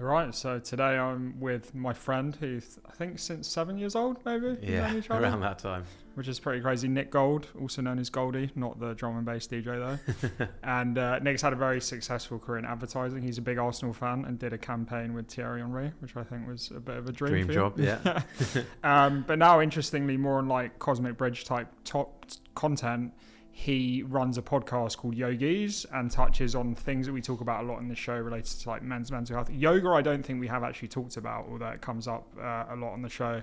All right, so today I'm with my friend who's I think since seven years old, maybe. Yeah, other, around that time. which is pretty crazy. Nick Gold, also known as Goldie, not the drum and bass DJ though. and uh, Nick's had a very successful career in advertising. He's a big Arsenal fan and did a campaign with Thierry Henry, which I think was a bit of a dream. Dream job, yeah. um, but now, interestingly, more on like Cosmic Bridge type top content. He runs a podcast called YoGeez and touches on things that we talk about a lot in the show related to like men's mental health. Yoga, I don't think we have actually talked about, although it comes up uh, a lot on the show.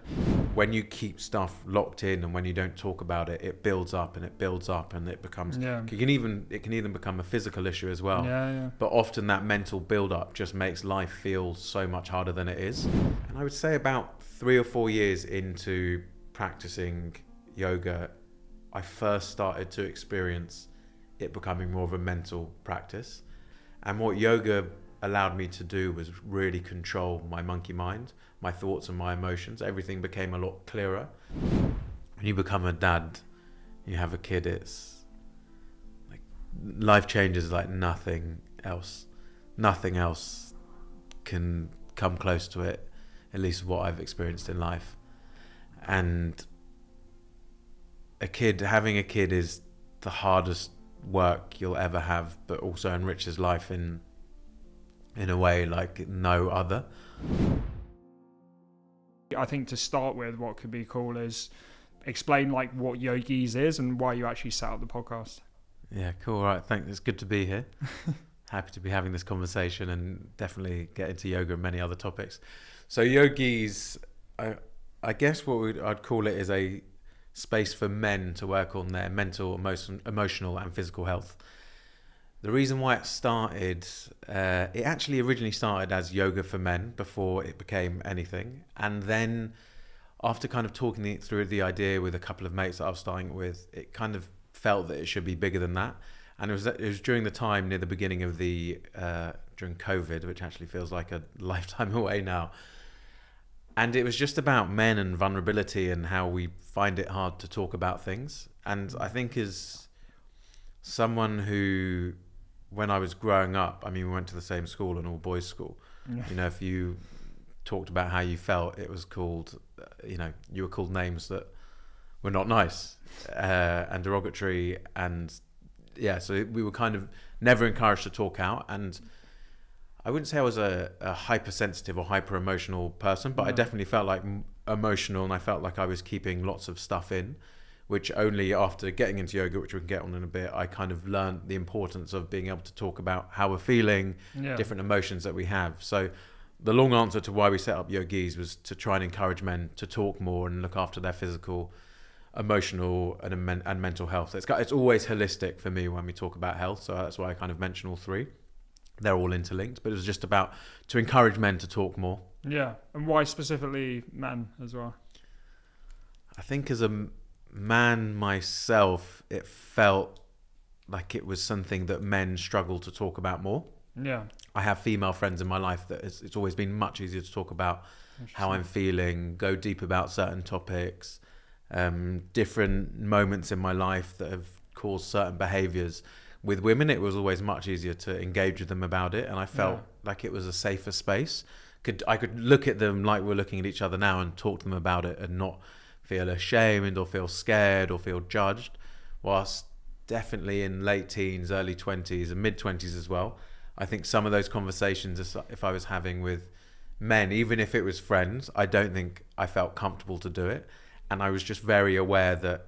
when you keep stuff locked in and when you don't talk about it, it builds up and it builds up and it becomes. Yeah. It can even it can even become a physical issue as well. Yeah, yeah. But often that mental build up just makes life feel so much harder than it is. And I would say about three or four years into practicing yoga, I first started to experience it becoming more of a mental practice. And what yoga allowed me to do was really control my monkey mind, my thoughts and my emotions. Everything became a lot clearer. When you become a dad, you have a kid, it's like life changes like nothing else. Nothing else can come close to it, at least what I've experienced in life. And a kid, having a kid is the hardest work you'll ever have, but also enriches life in in a way like no other. I think to start with, what could be cool is explain like what YoGeez is and why you actually set up the podcast. Yeah, cool. All right, thanks. It's good to be here. Happy to be having this conversation and definitely get into yoga and many other topics. So, YoGeez, I, I guess what we'd, I'd call it is a space for men to work on their mental, emotion, emotional, and physical health. The reason why it started, uh, it actually originally started as yoga for men before it became anything. And then, after kind of talking it through the idea with a couple of mates that I was starting with, it kind of felt that it should be bigger than that. And it was it was during the time near the beginning of the uh, during COVID, which actually feels like a lifetime away now. And it was just about men and vulnerability and how we find it hard to talk about things. And I think as someone who, when I was growing up, I mean, we went to the same school, an all boys school. You know, if you talked about how you felt, it was called, you know, you were called names that were not nice uh, and derogatory. And yeah, so we were kind of never encouraged to talk out. And I wouldn't say I was a, a hypersensitive or hyper emotional person, but I mm. definitely felt like emotional and I felt like I was keeping lots of stuff in, which only after getting into yoga, which we can get on in a bit, I kind of learned the importance of being able to talk about how we're feeling, Yeah. different emotions that we have. So the long answer to why we set up YoGeez was to try and encourage men to talk more and look after their physical, emotional, and and mental health. It's got it's always holistic for me when we talk about health. So that's why I kind of mention all three. They're all interlinked, but it was just about to encourage men to talk more. Yeah. And why specifically men as well? I think as a man myself, it felt like it was something that men struggle to talk about more. Yeah. I have female friends in my life that it's, it's always been much easier to talk about how I'm feeling, go deep about certain topics, um, different moments in my life that have caused certain behaviors. With women, it was always much easier to engage with them about it, and I felt Yeah. like it was a safer space. Could I could look at them like we're looking at each other now and talk to them about it, and not feel ashamed or feel scared or feel judged. Whilst definitely in late teens, early twenties, and mid twenties as well, I think some of those conversations, if- if I was having with men, even if it was friends, I don't think I felt comfortable to do it. And I was just very aware that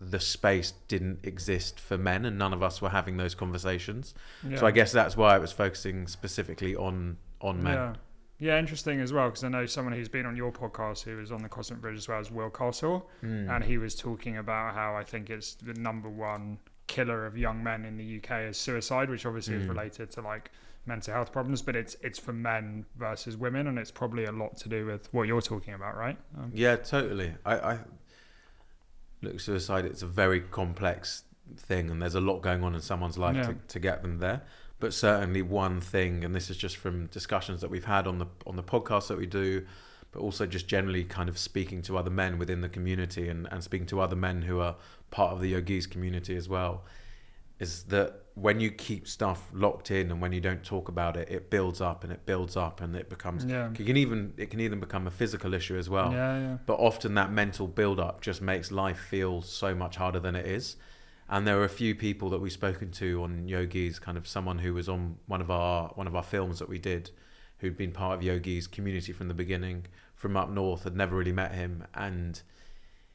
the space didn't exist for men and none of us were having those conversations. Yeah. So I guess that's why I was focusing specifically on on men. Yeah. Yeah, interesting as well because I know someone who's been on your podcast who was on the Cosmic Bridge as well as Will Castle, Mm. and he was talking about how I think it's the number one killer of young men in the UK is suicide, which obviously is Mm. related to like mental health problems, but it's it's for men versus women, and it's probably a lot to do with what you're talking about, right? Um, Yeah, totally. I, I look suicide. It's a very complex thing, and there's a lot going on in someone's life Yeah. to, to get them there. But certainly, one thing, and this is just from discussions that we've had on the on the podcast that we do, but also just generally kind of speaking to other men within the community and, and speaking to other men who are part of the YoGeez community as well, is that when you keep stuff locked in and when you don't talk about it, it builds up and it builds up and it becomes. Yeah. It can even it can even become a physical issue as well. Yeah, yeah. But often that mental build up just makes life feel so much harder than it is. And there are a few people that we've spoken to on YoGeez, kind of someone who was on one of our one of our films that we did, who'd been part of YoGeez community from the beginning, from up north, had never really met him, and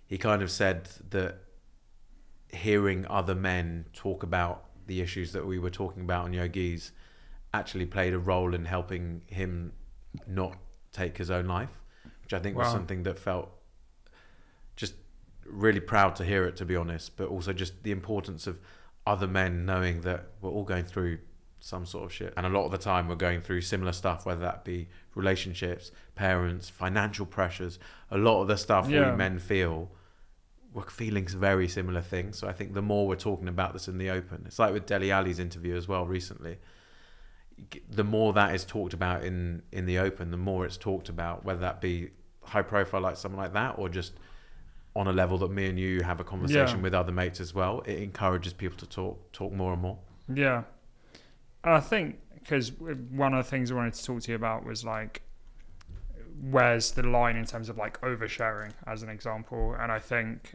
he kind of said that hearing other men talk about the issues that we were talking about on YoGeez actually played a role in helping him not take his own life, which I think was something that felt just really proud to hear it, to be honest, but also just the importance of other men knowing that we're all going through some sort of shit. And a lot of the time, we're going through similar stuff, whether that be relationships, parents, financial pressures. A lot of the stuff Yeah. we men feel, we're feeling very similar things. So I think the more we're talking about this in the open, it's like with Dele Alli's interview as well recently. The more that is talked about in in the open, the more it's talked about, whether that be high profile like someone like that, or just on a level that me and you have a conversation Yeah. with other mates as well. It encourages people to talk talk more and more. Yeah. And I think because one of the things I wanted to talk to you about was like, where's the line in terms of like oversharing, as an example? And I think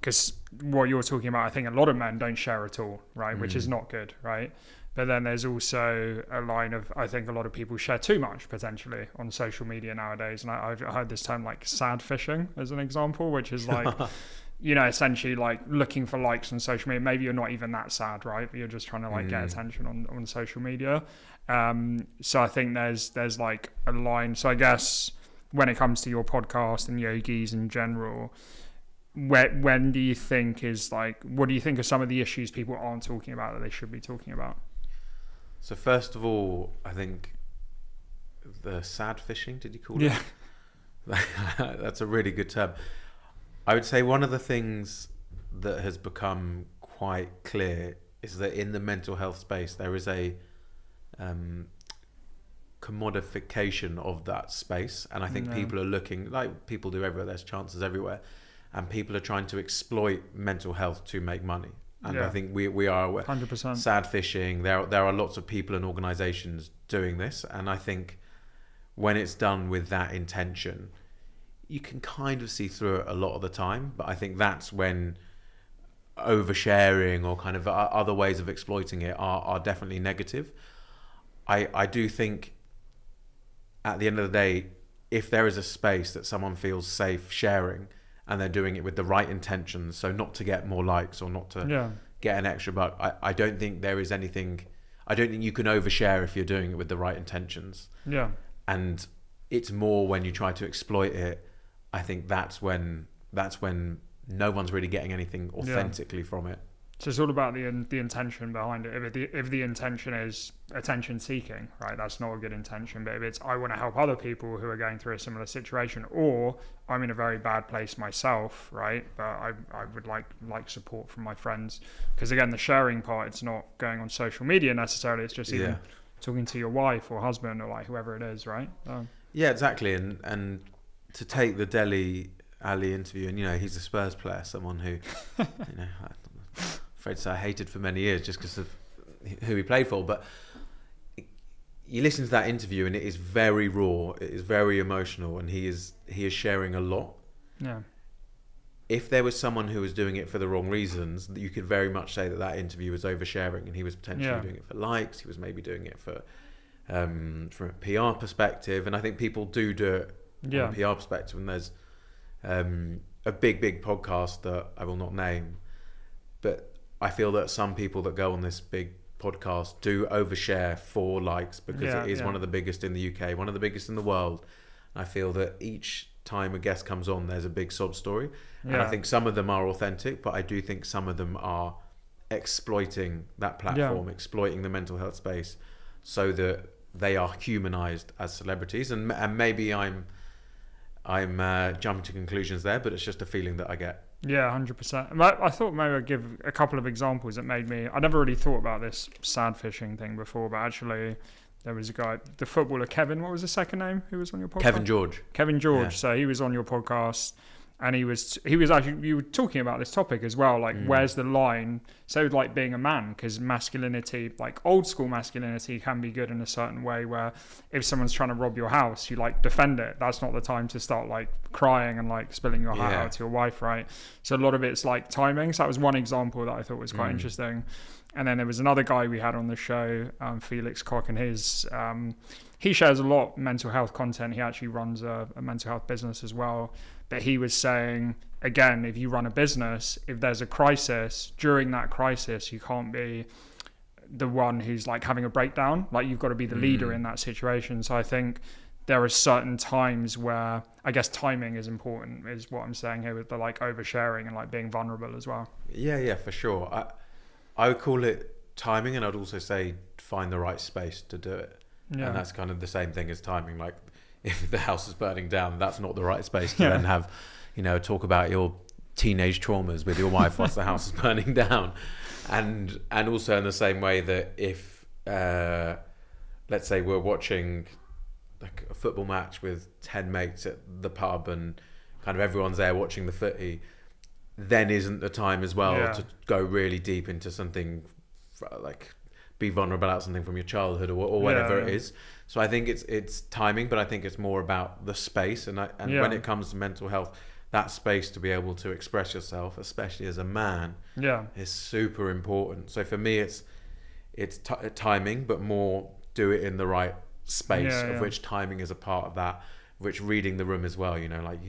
because what you're talking about, I think a lot of men don't share at all, right? Which is Mm. not good, right? But then there's also a line of I think a lot of people share too much potentially on social media nowadays, and I, I've heard this term like sad fishing as an example, which is like you know, essentially like looking for likes on social media. Maybe you're not even that sad, right? But you're just trying to like get Mm. attention on, on social media. Um, so I think there's there's like a line. So I guess when it comes to your podcast and YoGeez in general, where, when do you think is like what do you think are some of the issues people aren't talking about that they should be talking about? So first of all, I think the sad fishing. Did you call it? Yeah. That's a really good term. I would say one of the things that has become quite clear is that in the mental health space there is a um, commodification of that space, and I think Yeah. people are looking like people do everywhere. There's chances everywhere, and people are trying to exploit mental health to make money. And I think we we are aware Hundred percent. sad fishing. There there are lots of people and organisations doing this, and I think when it's done with that intention, you can kind of see through it a lot of the time. But I think that's when oversharing or kind of other ways of exploiting it are, are definitely negative. I I do think at the end of the day, if there is a space that someone feels safe sharing and they're doing it with the right intentions, so not to get more likes or not to Yeah. get an extra buck. I, I don't think there is anything. I don't think you can overshare if you're doing it with the right intentions. Yeah. And it's more when you try to exploit it. I think that's when that's when no one's really getting anything Yeah. authentically from it. So it's all about the the intention behind it. If the if the intention is attention seeking, right, that's not a good intention. But if it's I want to help other people who are going through a similar situation, or I'm in a very bad place myself, right, but I I would like like support from my friends because again the sharing part, it's not going on social media necessarily. It's just even Yeah. talking to your wife or husband or like whoever it is, right? Um, Yeah, exactly. And and to take the Dele Alli interview, and you know he's a Spurs player, someone who you know I'm afraid to say I hated for many years just because of who he played for. But you listen to that interview, and it is very raw. It is very emotional, and he is he is sharing a lot. yeah. If there was someone who was doing it for the wrong reasons, you could very much say that that interview was oversharing, and he was potentially Yeah. doing it for likes. He was maybe doing it for um, from a PR perspective, and I think people do do it Yeah. from a PR perspective. And there's um, a big, big podcast that I will not name, but I feel that some people that go on this big podcast do overshare for likes because Yeah, it is yeah. one of the biggest in the UK, one of the biggest in the world. I feel that each time a guest comes on, there's a big sob story, and I think some of them are authentic, but I do think some of them are exploiting that platform, exploiting the mental health space, so that they are humanized as celebrities. And and maybe I'm I'm uh, jumping to conclusions there, but it's just a feeling that I get. Yeah, hundred percent. I thought maybe I'd give a couple of examples that made me. I never really thought about this sad fishing thing before, but actually, there was a guy, the footballer Kevin. What was his second name? Who was on your podcast? Kevin George. Kevin George. Yeah. So he was on your podcast, and he was he was actually you were talking about this topic as well like Mm. where's the line? So like being a man because masculinity like old school masculinity can be good in a certain way where if someone's trying to rob your house you like defend it. That's not the time to start like crying and like spilling your heart Yeah. out to your wife right? So a lot of it's like timing. So that was one example that i thought was quite Mm. interesting. And then there was another guy we had on the show um, felix cock and his um, he shares a lot of mental health content. He actually runs a, a mental health business as well but he was saying again if you run a business if there's a crisis during that crisis you can't be the one who's like having a breakdown like you've got to be the leader Mm. in that situation so i think there are certain times where i guess timing is important is what i'm saying here with the like oversharing and like being vulnerable as well Yeah, yeah, for sure. I I would call it timing, and I'd also say find the right space to do it. yeah And that's kind of the same thing as timing. Like if the house is burning down, that's not the right space to Yeah. then have, you know, talk about your teenage traumas with your wife whilst the house is burning down. And and also in the same way that if uh, let's say we're watching like a football match with ten mates at the pub and kind of everyone's there watching the footy, then isn't the time as well Yeah. to go really deep into something like be vulnerable about something from your childhood or, or whatever Yeah, it is. So I think it's it's timing, but I think it's more about the space. And I, and Yeah. when it comes to mental health, that space to be able to express yourself, especially as a man, yeah is super important. So for me, it's it's t- timing, but more do it in the right space, of which timing is a part of that. Which reading the room as well. You know, like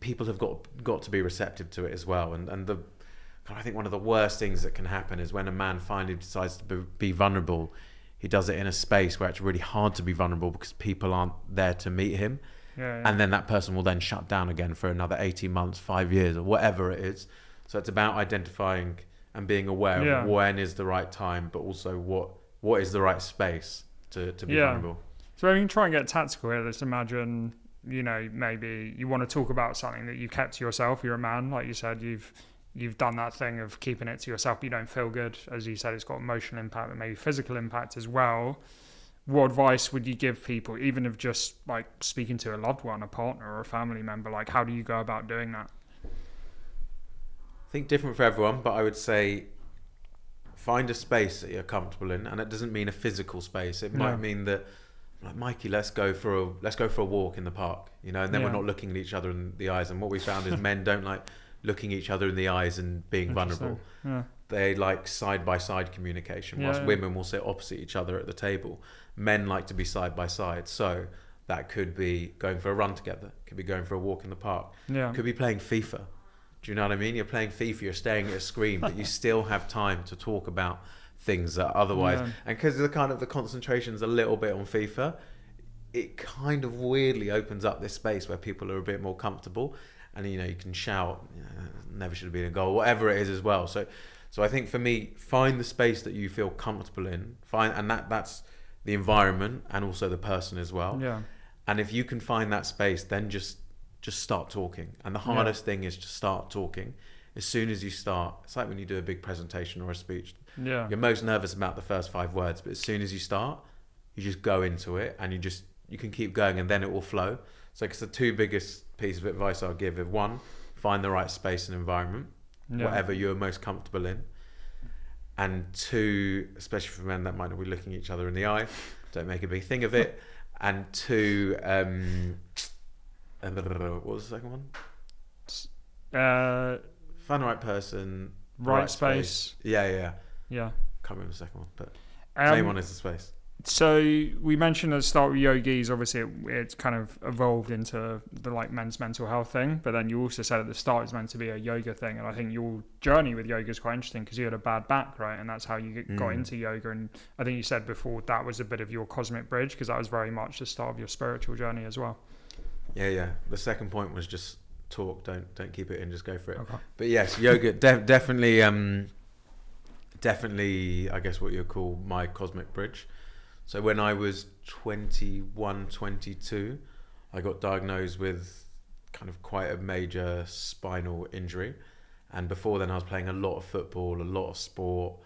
people have got got to be receptive to it as well. And and the God, I think one of the worst things that can happen is when a man finally decides to be, vulnerable. He does it in a space where it's really hard to be vulnerable because people aren't there to meet him yeah, yeah. and then that person will then shut down again for another 18 months 5 years or whatever it is so it's about identifying and being aware Yeah. of when is the right time but also what what is the right space to, to be Yeah. vulnerable So we can try and get tactical here. Let's imagine, you know, maybe you want to talk about something that you kept to yourself. You're a man, like you said, you've you've done that thing of keeping it to yourself, but you don't feel good. As you said, it's got emotional impact and maybe physical impact as well. What advice would you give people, even of just like speaking to a loved one, a partner or a family member? Like how do you go about doing that? I think different for everyone but I would say find a space that you're comfortable in and it doesn't mean a physical space it might No. mean that like Mikey let's go for a let's go for a walk in the park you know and then we're not looking at each other in the eyes and what we found is men don't like looking each other in the eyes and being vulnerable Yeah. they like side by side communication, whilst Yeah, women will sit opposite each other at the table. Men like to be side by side. So that could be going for a run together, could be going for a walk in the park, Yeah. could be playing FIFA. Do you know what I mean? You're playing FIFA, you're staring at a screen, but you still have time to talk about things that otherwise, Yeah. and because the kind of the concentration's a little bit on FIFA, it kind of weirdly opens up this space where people are a bit more comfortable and you know you can shout you know, never should have been a goal whatever it is as well so so i think for me find the space that you feel comfortable in find and that that's the environment and also the person as well Yeah. and if you can find that space then just just start talking and the Yeah. hardest thing is to start talking as soon as you start it's like when you do a big presentation or a speech Yeah. you're most nervous about the first five words but as soon as you start you just go into it and you just you can keep going and then it will flow so it's the two biggest pieces of advice i'll give is one find the right space and environment Yeah. whatever you're most comfortable in and two especially for men that might not be looking each other in the eye don't make a big thing of it and two um uh, what was the second one Uh, find the right person right, space. yeah yeah Yeah. can't remember the second one but Um, main one is the space So we mentioned at the start with YoGeez, obviously it, it's kind of evolved into the like men's mental health thing. But then you also said at the start it's meant to be a yoga thing, and I think your journey with yoga is quite interesting because you had a bad back, right? And that's how you get- got Mm. into yoga. And I think you said before that was a bit of your cosmic bridge because that was very much the start of your spiritual journey as well. Yeah, yeah. The second point was just talk. Don't don't keep it in. Just go for it. Okay. But yes, yoga def- definitely, um, definitely. I guess what you call my cosmic bridge. So when I was 21, 22, I got diagnosed with kind of quite a major spinal injury, and before then I was playing a lot of football, a lot of sport,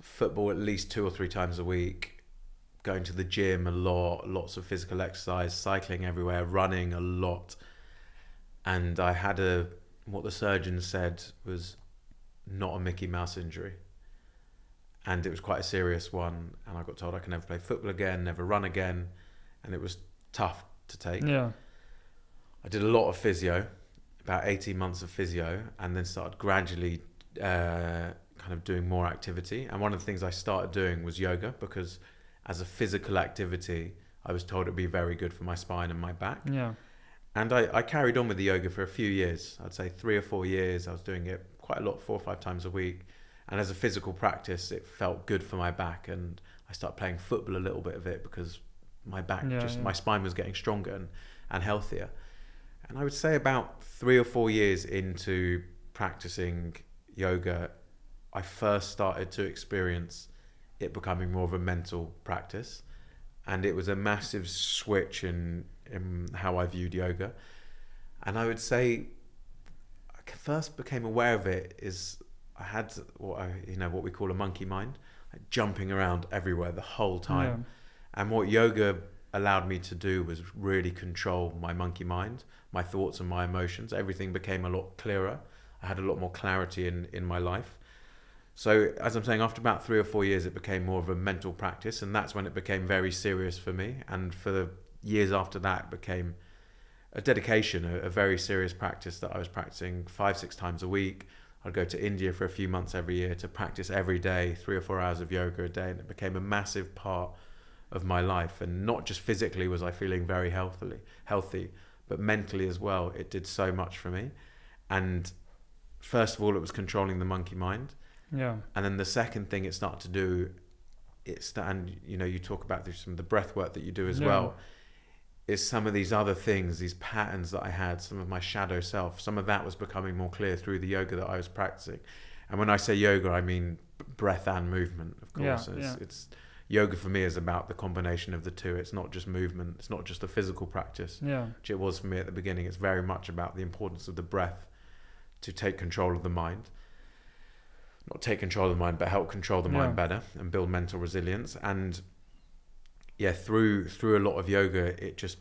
football at least two or three times a week, going to the gym a lot, lots of physical exercise, cycling everywhere, running a lot. and I had a what the surgeon said was not a Mickey Mouse injury, and it was quite a serious one. And I got told I can never play football again, never run again, and it was tough to take. Yeah. I did a lot of physio, about 18 months of physio, and then started gradually uh, kind of doing more activity. And one of the things I started doing was yoga because, as a physical activity, I was told it'd be very good for my spine and my back. Yeah. And I, I carried on with the yoga for a few years. I'd say three or four years. I was doing it quite a lot, four or five times a week. And as a physical practice, it felt good for my back. And I started playing football a little bit of it because my back, Yeah, just yeah. my spine was getting stronger and, and healthier. And I would say about three or four years into practicing yoga, I first started to experience it becoming more of a mental practice. And it was a massive switch in, in how I viewed yoga. And I would say I first became aware of it is I had what I, you know what we call a monkey mind, like jumping around everywhere the whole time. And what yoga allowed me to do was really control my monkey mind, my thoughts and my emotions. Everything became a lot clearer. I had a lot more clarity in, in my life. So, as I'm saying, after about three or four years, it became more of a mental practice, and that's when it became very serious for me. And for the years after that, it became a dedication, a, a very serious practice that I was practicing five, six times a week. I'd go to India for a few months every year to practice every day, three or four hours of yoga a day, and it became a massive part of my life. And not just physically was I feeling very healthily, healthy, but mentally as well. It did so much for me. And first of all, it was controlling the monkey mind. Yeah. And then the second thing it started to do, it's and you know you talk about through some of the breath work that you do as Yeah. well, is some of these other things, these patterns that I had, some of my shadow self, some of that was becoming more clear through the yoga that I was practicing. And when I say yoga, I mean breath and movement, of Yeah, course. it's, yeah. it's yoga for me is about the combination of the two. It's not just movement. It's not just a physical practice Yeah. which it was for me at the beginning. It's very much about the importance of the breath to take control of the mind. Not take control of the mind, but help control the mind Yeah. better and build mental resilience. And yeah, through through a lot of yoga, it just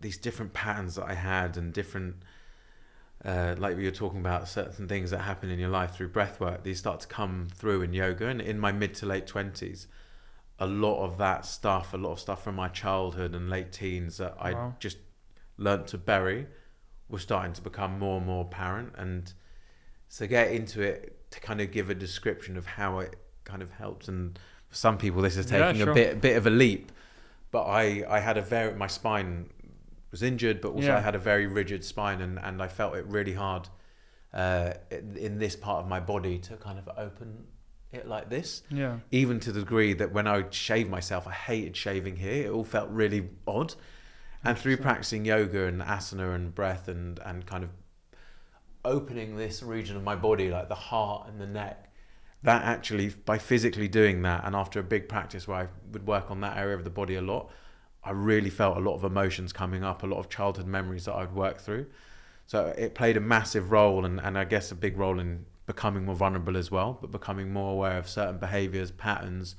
these different patterns that I had and different uh, like we were talking about certain things that happen in your life through breath work, these start to come through in yoga. And in my mid to late twenties, a lot of that stuff, a lot of stuff from my childhood and late teens that I Wow. just learnt to bury was starting to become more and more apparent. And so get into it to kind of give a description of how it kind of helped. And for some people, this is Yeah, taking sure. a bit bit of a leap. But I, I had a very my spine was injured, but also Yeah. I had a very rigid spine, and, and I felt it really hard uh, in, in this part of my body to kind of open it like this Yeah. even to the degree that when I would shave myself, I hated shaving here. It all felt really odd. And through practicing yoga and asana and breath and, and kind of opening this region of my body, like the heart and the neck, that actually, by physically doing that, and after a big practice where I would work on that area of the body a lot, I really felt a lot of emotions coming up, a lot of childhood memories that I'd work through. So it played a massive role, and, and I guess a big role in becoming more vulnerable as well, but becoming more aware of certain behaviors, patterns.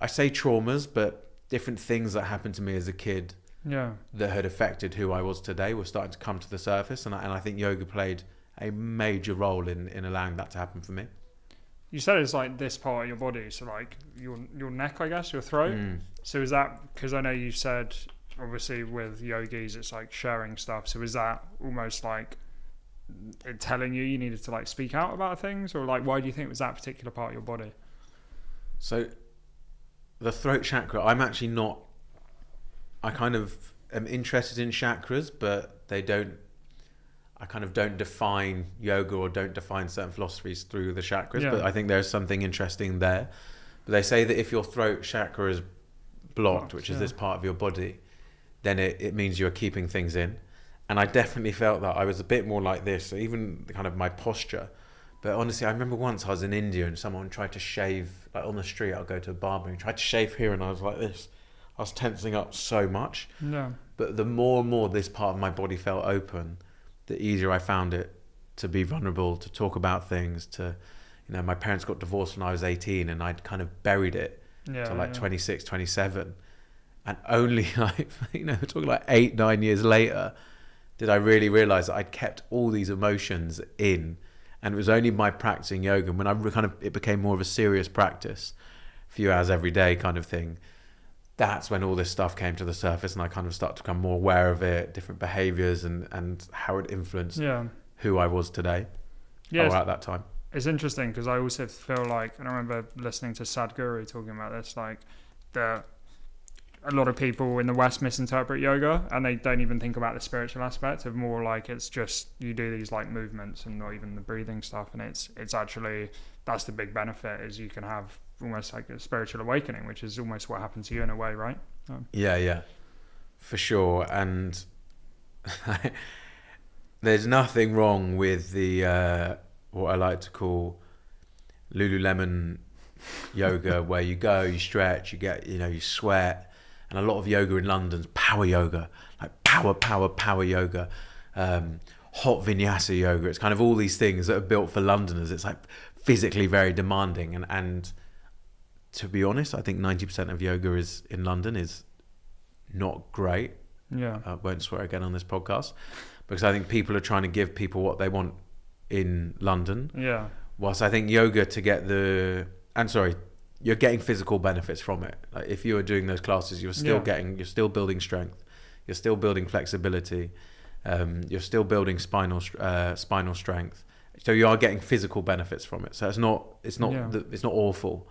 I say traumas, but different things that happened to me as a kid Yeah. that had affected who I was today were starting to come to the surface, and I, and I think yoga played a major role in, in allowing that to happen for me. You said it's like this part of your body, so like your your neck, I guess, your throat. Mm. So is that because I know you said obviously with YoGeez it's like sharing stuff. So is that almost like it telling you you needed to like speak out about things, or like why do you think it was that particular part of your body? So, the throat chakra, I'm actually not. I kind of am interested in chakras, but they don't. I kind of don't define yoga or don't define certain philosophies through the chakras, Yeah. but I think there's something interesting there. But they say that if your throat chakra is blocked, which is yeah. this part of your body, then it, it means you're keeping things in. And I definitely felt that I was a bit more like this, even kind of my posture. But honestly, I remember once I was in India and someone tried to shave, like on the street, I'll go to a barber and tried to shave here, and I was like this. I was tensing up so much. Yeah. But the more and more this part of my body felt open, the easier I found it to be vulnerable, to talk about things, to, you know, my parents got divorced when I was 18 and I'd kind of buried it Yeah. to like yeah. 26, 27. And only like, you know, we're talking like eight, nine years later, did I really realize that I'd kept all these emotions in. And it was only by practicing yoga, and when I kind of, it became more of a serious practice, a few hours every day kind of thing, that's when all this stuff came to the surface and I kind of started to become more aware of it, different behaviors and, and how it influenced Yeah. who I was today Yeah. Oh, or at that time. it's interesting because I also feel like, and I remember listening to Sadhguru talking about this, like that a lot of people in the West misinterpret yoga and they don't even think about the spiritual aspect of more like it's just you do these like movements and not even the breathing stuff and it's it's actually that's the big benefit is you can have almost like a spiritual awakening which is almost what happened to you in a way right? Yeah, yeah, for sure. And there's nothing wrong with the uh, what I like to call Lululemon yoga, where you go, you stretch, you get, you know, you sweat, and a lot of yoga in London's power yoga, like power, power, power yoga. Um, hot vinyasa yoga. It's kind of all these things that are built for londoners. It's like physically very demanding. And and to be honest i think 90% of yoga is in london is not great yeah I won't swear again on this podcast because I think people are trying to give people what they want in London. yeah Whilst I think yoga to get the and sorry, you're getting physical benefits from it. Like if you are doing those classes, you're still Yeah. getting, you're still building strength, you're still building flexibility, um, you're still building spinal uh, spinal strength. So you are getting physical benefits from it. So it's not it's not Yeah. the, it's not awful.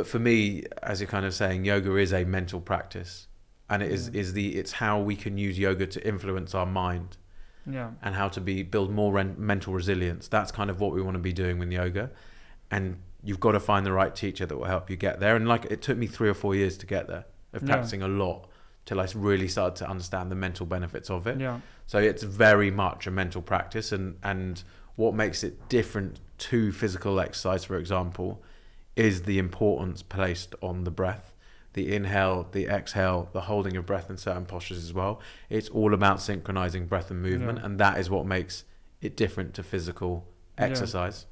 But for me, as you're kind of saying, yoga is a mental practice, and it is Yeah. is the it's how we can use yoga to influence our mind yeah and how to be build more ren- mental resilience. That's kind of what we want to be doing with yoga, and you've got to find the right teacher that will help you get there. And like it took me three or four years to get there of Yeah. practicing a lot till I really started to understand the mental benefits of it. yeah So it's very much a mental practice, and and what makes it different to physical exercise, for example, is the importance placed on the breath, the inhale, the exhale, the holding of breath in certain postures as well. It's all about synchronizing breath and movement, Yeah. and that is what makes it different to physical Yeah. exercise.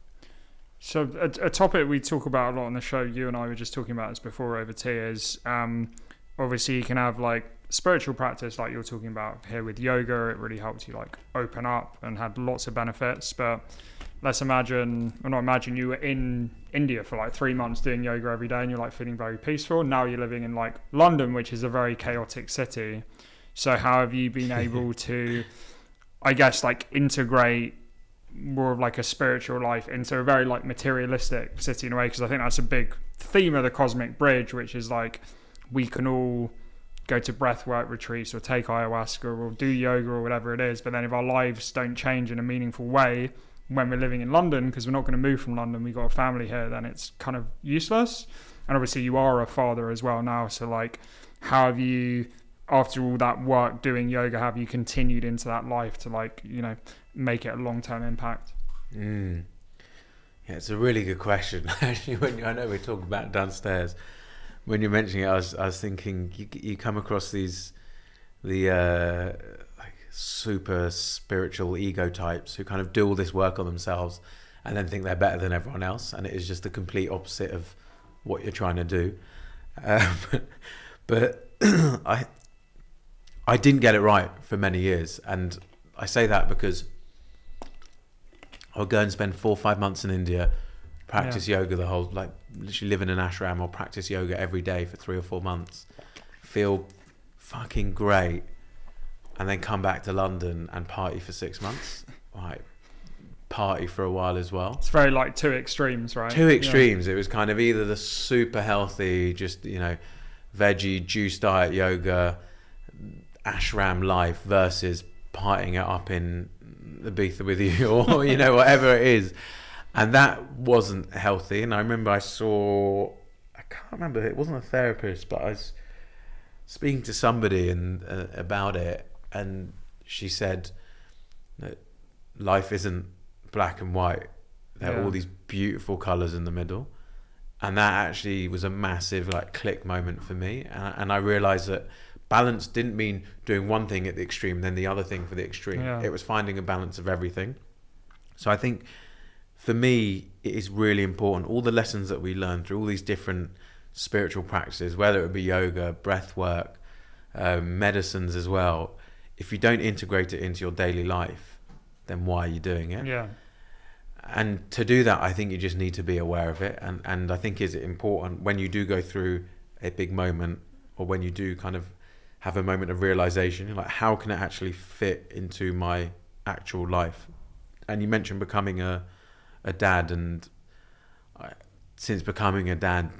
So a, a topic we talk about a lot on the show, you and I were just talking about this before over tea, is um, obviously you can have like spiritual practice like you're talking about here with yoga. It really helps you like open up and had lots of benefits. But let's imagine, or not imagine, you were in India for like three months doing yoga every day and you're like feeling very peaceful. Now you're living in like London, which is a very chaotic city. So how have you been able to, I guess, like integrate more of like a spiritual life into a very like materialistic city in a way because I think that's a big theme of the cosmic bridge which is like we can all go to breathwork retreats or take ayahuasca or do yoga or whatever it is but then if our lives don't change in a meaningful way when we're living in London because we're not going to move from London we've got a family here then it's kind of useless and obviously you are a father as well now so like how have you after all that work doing yoga have you continued into that life to like you know make it a long-term impact Mm. Yeah, it's a really good question. Actually, when you, I know we're talking about downstairs, when you're mentioning it, I was I was thinking you you come across these the uh, super spiritual ego types who kind of do all this work on themselves and then think they're better than everyone else, and it is just the complete opposite of what you're trying to do. Um, but I I didn't get it right for many years, and I say that because I'll go and spend four or five months in India, practice yoga the whole like literally live in an ashram or practice yoga every day for three or four months, feel fucking great, and then come back to London and party for six months. Right, party for a while as well. It's very like two extremes, right? Two Yeah. extremes. It was kind of either the super healthy, just you know, veggie juice diet yoga, ashram life versus partying it up in Ibiza with you, or you know whatever it is, and that wasn't healthy. And I remember I saw, I can't remember, it wasn't a therapist, but I was speaking to somebody and uh, about it, and she said that life isn't black and white. There are all these beautiful colors in the middle, and that actually was a massive like click moment for me. And, I- and I realized that balance didn't mean doing one thing at the extreme, then the other thing for the extreme. Yeah. It was finding a balance of everything. So I think for me, it is really important. All the lessons that we learn through all these different spiritual practices, whether it be yoga, breath work, um, medicines as well, if you don't integrate it into your daily life, then why are you doing it? Yeah. And to do that, I think you just need to be aware of it. And, and I think is it important when you do go through a big moment or when you do kind of have a moment of realization, like how can it actually fit into my actual life? And you mentioned becoming a, a dad and I, since becoming a dad,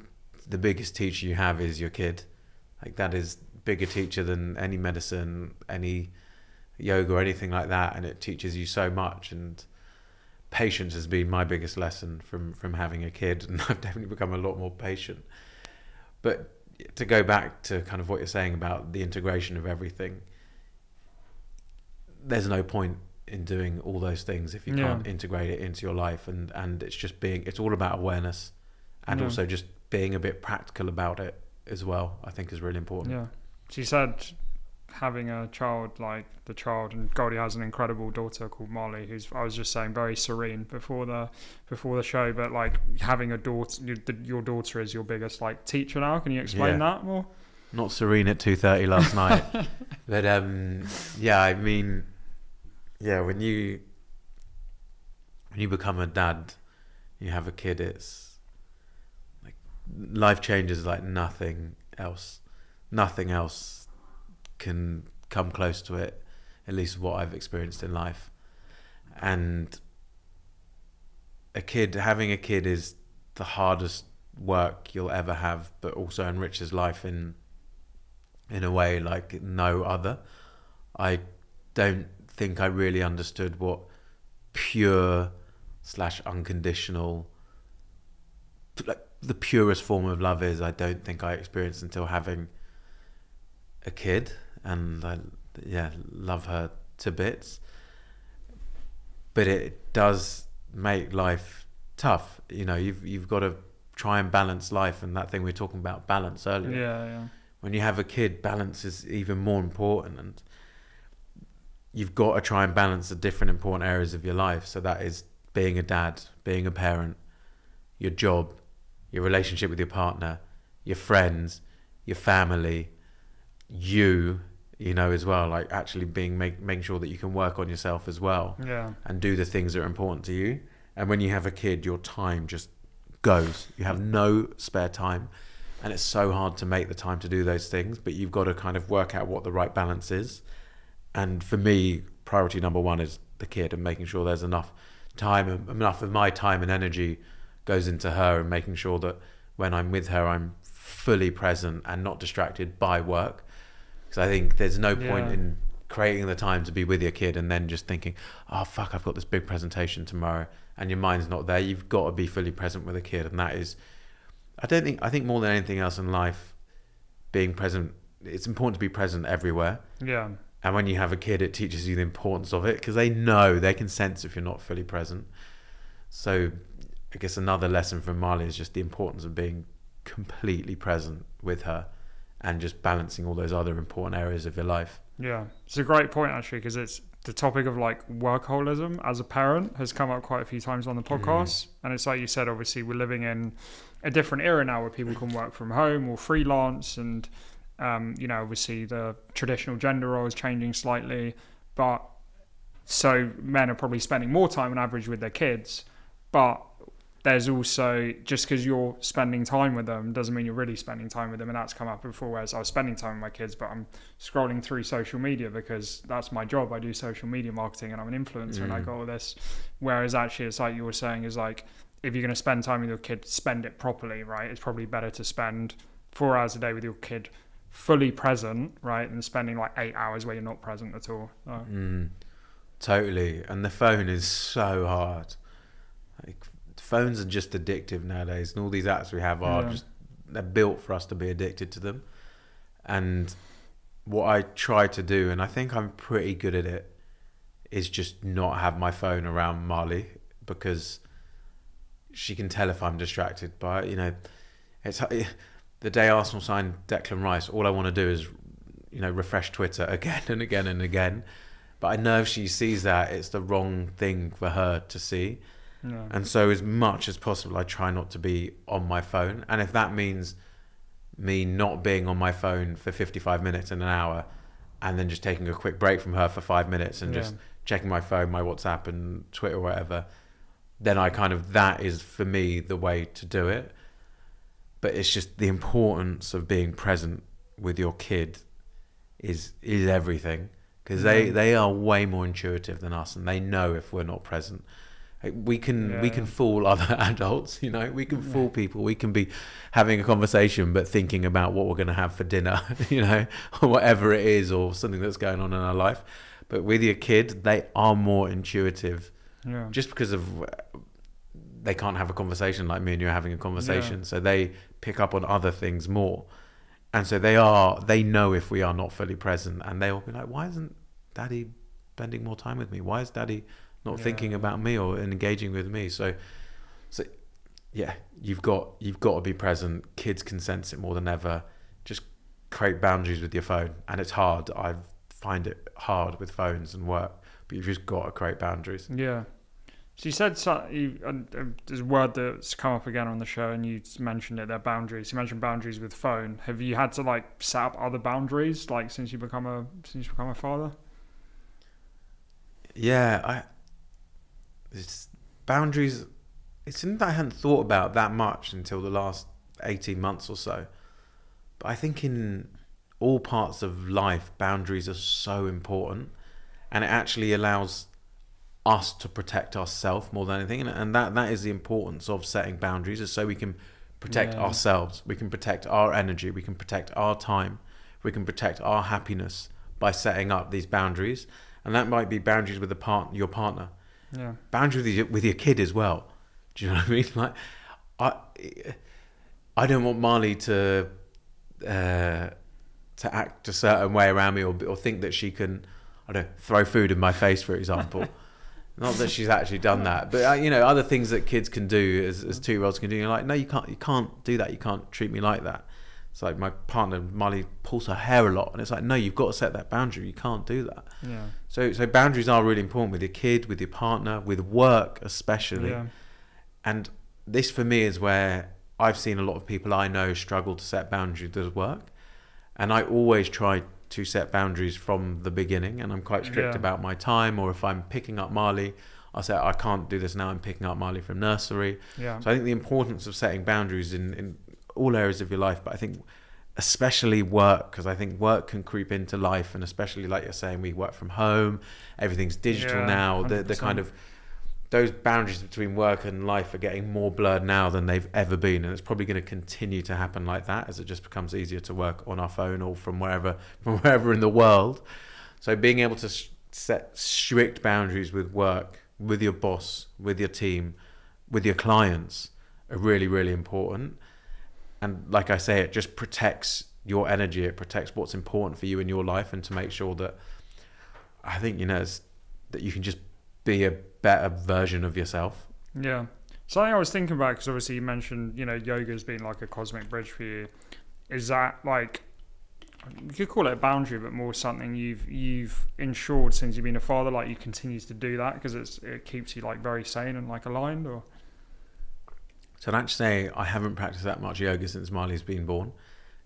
the biggest teacher you have is your kid. Like that is bigger teacher than any medicine, any yoga or anything like that, and it teaches you so much. And patience has been my biggest lesson from from having a kid, and I've definitely become a lot more patient. But to go back to kind of what you're saying about the integration of everything, there's no point in doing all those things if you Yeah. can't integrate it into your life and and it's just being it's all about awareness and Yeah. also just being a bit practical about it as well i think is really important Yeah. She said having a child like the child and Goldie has an incredible daughter called Molly who's I was just saying very serene before the before the show but like having a daughter your, your daughter is your biggest like teacher now. Can you explain Yeah. that more? Not serene at 2.30 last night. But um yeah i mean yeah when you when you become a dad you have a kid it's like life changes like nothing else nothing else can come close to it at least what i've experienced in life and a kid having a kid is the hardest work you'll ever have but also enriches life in in a way like no other. I don't think I really understood what pure slash unconditional, like the purest form of love is. I don't think I experienced until having a kid, and I yeah love her to bits. But it does make life tough. You know, you've you've got to try and balance life, and that thing we were talking about balance earlier yeah yeah when you have a kid, balance is even more important, and you've got to try and balance the different important areas of your life. So that is being a dad, being a parent, your job, your relationship with your partner, your friends, your family, you, you know, as well. Like actually being make, making sure that you can work on yourself as well yeah and do the things that are important to you. And when you have a kid, your time just goes. You have no spare time. And it's so hard to make the time to do those things, but you've got to kind of work out what the right balance is. And for me, priority number one is the kid and making sure there's enough time, enough of my time and energy goes into her and making sure that when I'm with her, I'm fully present and not distracted by work. Because I think there's no point Yeah. in creating the time to be with your kid and then just thinking, oh, fuck, I've got this big presentation tomorrow. And your mind's not there. You've got to be fully present with a kid. And that is, I don't think, I think more than anything else in life, being present, it's important to be present everywhere. yeah And when you have a kid, it teaches you the importance of it because they know, they can sense if you're not fully present. So I guess another lesson from Marley is just the importance of being completely present with her and just balancing all those other important areas of your life. Yeah, it's a great point actually because it's the topic of like workaholism as a parent has come up quite a few times on the podcast, and it's like you said. Obviously, we're living in a different era now where people can work from home or freelance, and um, you know, obviously the traditional gender role is changing slightly, but so men are probably spending more time on average with their kids, but there's also just because you're spending time with them doesn't mean you're really spending time with them, and that's come up before. Whereas I was spending time with my kids, but I'm scrolling through social media because that's my job. I do social media marketing and I'm an influencer and I Mm. got all this. Whereas actually, it's like you were saying, is like if you're going to spend time with your kid, spend it properly, right? It's probably better to spend four hours a day with your kid fully present, right, than spending like eight hours where you're not present at all. So, Mm, totally. And the phone is so hard. Like phones are just addictive nowadays, and all these apps we have are Yeah. just they're built for us to be addicted to them. And what I try to do, and I think I'm pretty good at it, is just not have my phone around Marley because she can tell if I'm distracted by it. You know, it's the day Arsenal signed Declan Rice. All I want to do is, you know, refresh Twitter again and again and again. But I know if she sees that, it's the wrong thing for her to see. And so, as much as possible, I try not to be on my phone. And if that means me not being on my phone for 55 minutes and an hour, and then just taking a quick break from her for five minutes and Yeah. just checking my phone, my WhatsApp and Twitter or whatever, then I kind of that is for me the way to do it. But it's just the importance of being present with your kid is is everything because they they are way more intuitive than us and they know if we're not present. We can we can fool other adults, you know. We can Yeah. fool people. We can be having a conversation but thinking about what we're going to have for dinner, you know, or whatever it is, or something that's going on in our life. But with your kid, they are more intuitive Yeah. just because of they can't have a conversation like me and you're having a conversation so they pick up on other things more and so they are they know if we are not fully present and they'll be like why isn't daddy spending more time with me why is daddy not Yeah. thinking about me or engaging with me so so yeah you've got you've got to be present kids can sense it more than ever just create boundaries with your phone and it's hard i find it hard with phones and work but you've just got to create boundaries Yeah. So you said so, you, and, uh, there's a word that's come up again on the show, and you mentioned it. They're boundaries. You mentioned boundaries with phone. Have you had to like set up other boundaries, like since you become a since you become a father? Yeah, I. It's boundaries. It's something that I hadn't thought about that much until the last eighteen months or so. But I think in all parts of life, boundaries are so important, and it actually allows us to protect ourselves more than anything, and, and that that is the importance of setting boundaries, is so we can protect Yeah. ourselves, we can protect our energy, we can protect our time, we can protect our happiness by setting up these boundaries, and that might be boundaries with the part your partner, Yeah. with your, with your kid as well. Do you know what I mean? Like, I I don't want Marley to uh, to act a certain way around me or or think that she can I don't know, throw food in my face, for example. Not that she's actually done that, but uh, you know, other things that kids can do as, as two year olds can do. You're like, no, you can't, you can't do that. You can't treat me like that. It's like my partner Marley pulls her hair a lot, and it's like, no, you've got to set that boundary. You can't do that. Yeah. So, so boundaries are really important with your kid, with your partner, with work especially. Yeah. And this for me is where I've seen a lot of people I know struggle to set boundaries with work. And I always try to set boundaries from the beginning and I'm quite strict Yeah. about my time or if I'm picking up Marley, I'll say I can't do this now, I'm picking up Marley from nursery. Yeah. So I think the importance of setting boundaries in, in all areas of your life, but I think especially work, because I think work can creep into life, and especially like you're saying, we work from home, everything's digital Yeah, now. The the kind of those boundaries between work and life are getting more blurred now than they've ever been, and it's probably going to continue to happen like that as it just becomes easier to work on our phone or from wherever from wherever in the world. So being able to set strict boundaries with work, with your boss, with your team, with your clients are really really important. And like I say, it just protects your energy. It protects what's important for you in your life, and to make sure that I think you know that you can just be a better version of yourself. Yeah. Something I was thinking about because obviously you mentioned you know yoga has been like a cosmic bridge for you. Is that like you could call it a boundary, but more something you've you've ensured since you've been a father? Like you continue to do that because it's it keeps you like very sane and like aligned, or So I'd actually say I haven't practiced that much yoga since Marley's been born.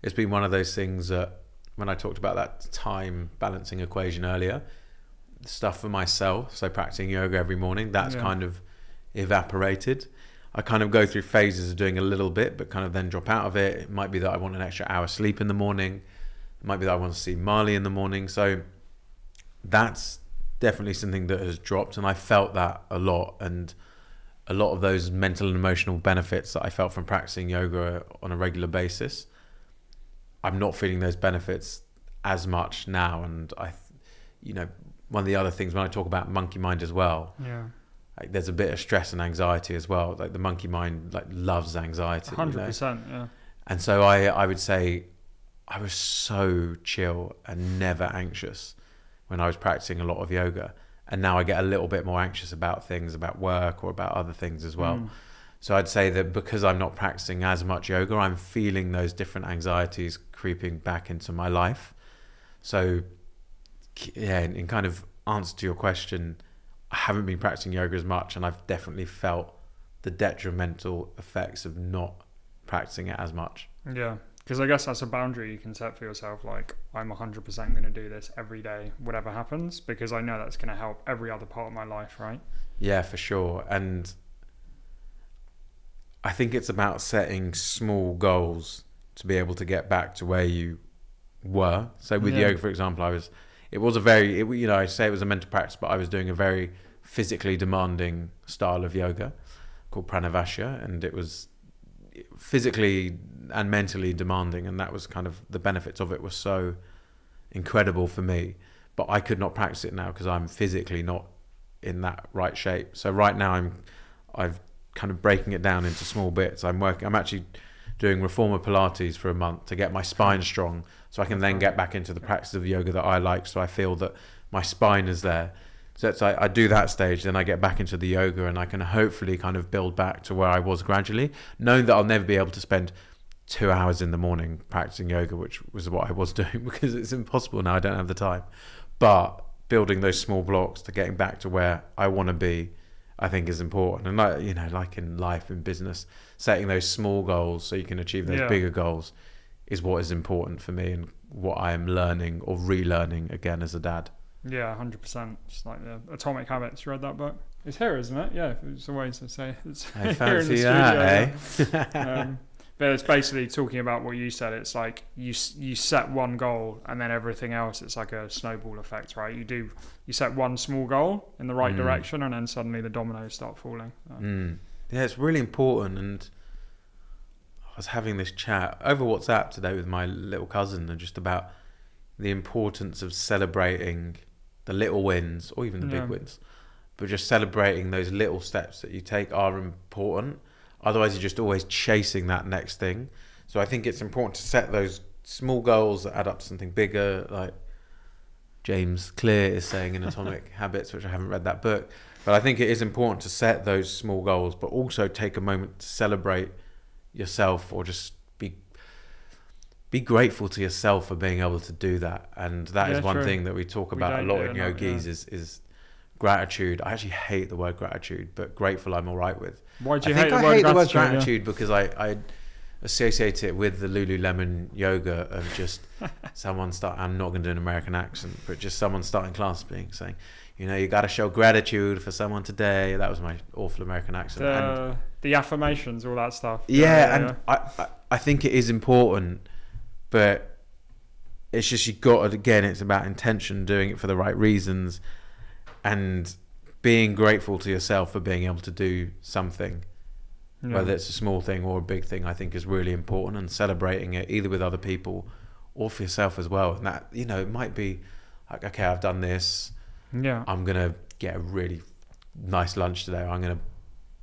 It's been one of those things that when I talked about that time balancing equation earlier, stuff for myself, so practicing yoga every morning, that's Yeah. kind of evaporated. I kind of go through phases of doing a little bit, but kind of then drop out of it. It might be that I want an extra hour sleep in the morning. It might be that I want to see Marley in the morning. So that's definitely something that has dropped, and I felt that a lot. And a lot of those mental and emotional benefits that I felt from practicing yoga on a regular basis, I'm not feeling those benefits as much now. And I, you know, one of the other things when I talk about monkey mind as well, yeah, like there's a bit of stress and anxiety as well. Like the monkey mind like loves anxiety. you hundred know? percent, yeah, And so I, I would say I was so chill and never anxious when I was practicing a lot of yoga. And now I get a little bit more anxious about things, about work or about other things as well. Mm. So I'd say that because I'm not practicing as much yoga, I'm feeling those different anxieties creeping back into my life. So, yeah, in, in kind of answer to your question, I haven't been practicing yoga as much, and I've definitely felt the detrimental effects of not practicing it as much. yeah. Because I guess that's a boundary you can set for yourself. Like, I'm 100% going to do this every day, whatever happens, because I know that's going to help every other part of my life, right? Yeah, for sure. And I think it's about setting small goals to be able to get back to where you were. So with Yeah. yoga, for example, I was. It was a very, it, you know, I say it was a mental practice, but I was doing a very physically demanding style of yoga called Prana Vashya, and it was physically and mentally demanding, and that was kind of the benefits of it were so incredible for me. But I could not practice it now because I'm physically not in that right shape. So right now I'm, I've kind of breaking it down into small bits. I'm working. I'm actually doing reformer Pilates for a month to get my spine strong, so I can then get back into the practice of yoga that I like. So I feel that my spine is there. So it's like I do that stage, then I get back into the yoga, and I can hopefully kind of build back to where I was gradually, knowing that I'll never be able to spend two hours in the morning practicing yoga, which was what I was doing because it's impossible now. I don't have the time. But building those small blocks to getting back to where I want to be, I think is important. And like you know, like in life, in business, setting those small goals so you can achieve those Yeah. bigger goals is what is important for me and what I am learning or relearning again as a dad. Yeah, 100%. It's like the Atomic Habits. You read that book? It's here, isn't it? Yeah, it's always to say it's I here in the fancy studio. that, eh? um, but it's basically talking about what you said. It's like you you set one goal and then everything else. It's like a snowball effect, right? You do you set one small goal in the right Mm. direction, and then suddenly the dominoes start falling. Uh, Mm. Yeah, it's really important. And I was having this chat over WhatsApp today with my little cousin, and just about the importance of celebrating the little wins or even the Yeah. big wins, but just celebrating those little steps that you take are important. Otherwise, you're just always chasing that next thing. So I think it's important to set those small goals that add up to something bigger, like James Clear is saying in Atomic Habits, which I haven't read that book. But I think it is important to set those small goals, but also take a moment to celebrate yourself or just be grateful to yourself for being able to do that. And that is Yeah, one true. thing that we talk We about a lot in YoGeez yeah. is is gratitude. I actually hate the word gratitude, but grateful I'm all right with. Why do you I hate the I word hate the word gratitude? Yeah. because I, I associate it with the Lululemon yoga of just someone start. I'm not going to do an American accent, but just someone starting class being saying, you know, you got to show gratitude for someone today. That was my awful American accent. and The, the affirmations, all that stuff. yeah, and I, I I think it is important, but it's just you got to again. It's about intention, doing it for the right reasons, and being grateful to yourself for being able to do something yeah. whether it's a small thing or a big thing, I think is really important and celebrating it either with other people or for yourself as well. And that, you know, it might be like, okay, I've done this. yeah, I'm going to get a really nice lunch today. I'm going to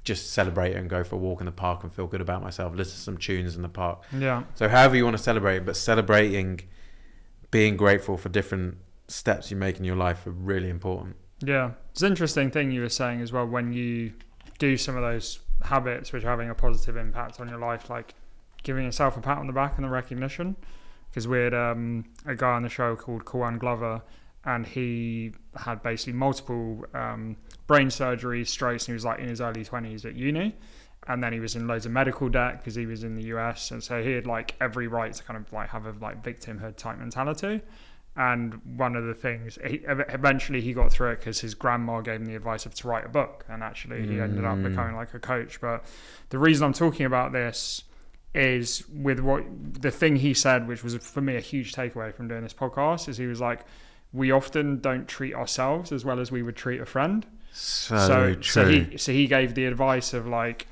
just celebrate and go for a walk in the park and feel good about myself, listen to some tunes in the park. yeah, So, however you want to celebrate but celebrating being grateful for different steps you make in your life are really important. yeah. It's an interesting thing you were saying as well when you do some of those habits which are having a positive impact on your life, like giving yourself a pat on the back and the recognition. Because we had um, a guy on the show called Kawan Glover, and he had basically multiple um, brain surgery, strokes, and he was like in his early 20s at uni. And then he was in loads of medical debt because he was in the US, and so he had like every right to kind of like have a like victimhood type mentality. And one of the things, he, eventually he got through it because his grandma gave him the advice of to write a book, and actually he ended up Mm. becoming like a coach. But the reason I'm talking about this is with what the thing he said, which was for me a huge takeaway from doing this podcast, is he was like, we often don't treat ourselves as well as we would treat a friend. So, so, true. so he so he gave the advice of like,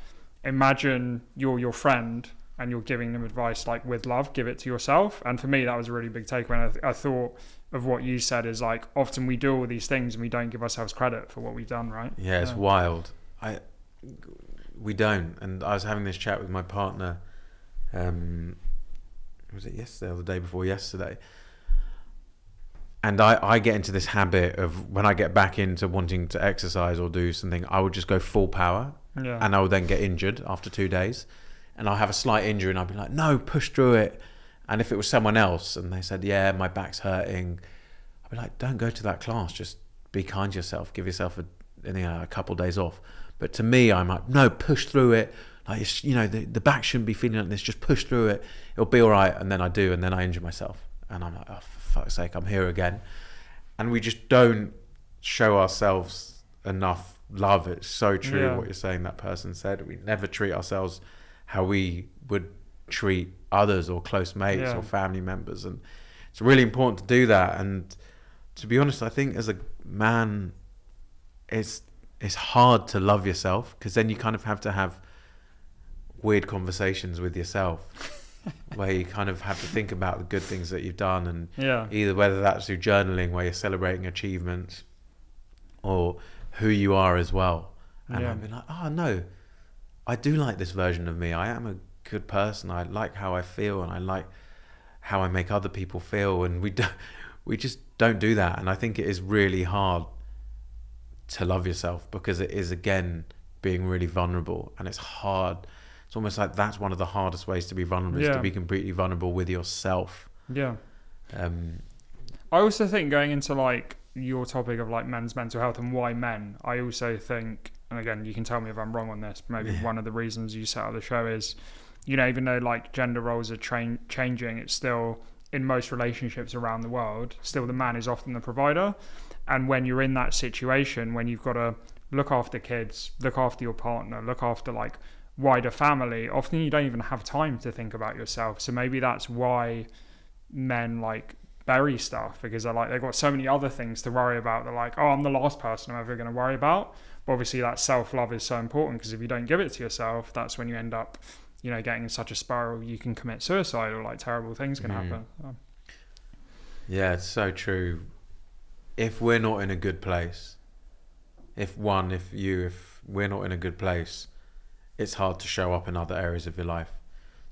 imagine you're your friend and you're giving them advice like with love, give it to yourself. And for me, that was a really big takeaway. I, th- I thought of what you said is like, often we do all these things and we don't give ourselves credit for what we've done, right? Yeah, it's Yeah. wild. I we don't. And I was having this chat with my partner. Um, was it yesterday or the day before yesterday? And I, I get into this habit of when I get back into wanting to exercise or do something, I would just go full power, Yeah. and I would then get injured after two days, and I'll have a slight injury, and I'd be like, no, push through it. And if it was someone else, and they said, yeah, my back's hurting, I'd be like, don't go to that class. Just be kind to yourself. Give yourself a, you know, a couple days off. But to me, I'm like, no, push through it. like it's, you know the, the back shouldn't be feeling like this just push through it it'll be all right and then i do and then i injure myself and i'm like oh fuck's sake i'm here again. And we just don't show ourselves enough love. It's so true Yeah. what you're saying that person said. We never treat ourselves how we would treat others or close mates Yeah. or family members. And it's really important to do that. And to be honest i think as a man it's it's hard to love yourself because then you kind of have to have weird conversations with yourself where you kind of have to think about the good things that you've done and Yeah. either whether that's through journaling where you're celebrating achievements or who you are as well. And Yeah. i've been like oh no i do like this version of me. I am a good person. I like how i feel and i like how i make other people feel. And we do, we just don't do that. And i think it is really hard to love yourself because it is again being really vulnerable. And it's hard it's almost like that's one of the hardest ways to be vulnerable is to be completely vulnerable with yourself Yeah. um, I also think going into like your topic of like men's mental health and why men, I also think, and again, you can tell me if I'm wrong on this. Maybe Yeah. one of the reasons you set up the show is, you know, even though like gender roles are train- changing, it's still in most relationships around the world, still the man is often the provider. And when you're in that situation, when you've got to look after kids, look after your partner, look after like wider family, often you don't even have time to think about yourself. So maybe that's why men like bury stuff because they're like they've got so many other things to worry about. They're like, oh, I'm the last person I'm ever going to worry about. But obviously, that self love is so important because if you don't give it to yourself, that's when you end up, you know, getting in such a spiral. You can commit suicide or like terrible things can Mhm. happen. So, Yeah, it's so true. If we're not in a good place, if one, if you, if we're not in a good place, it's hard to show up in other areas of your life.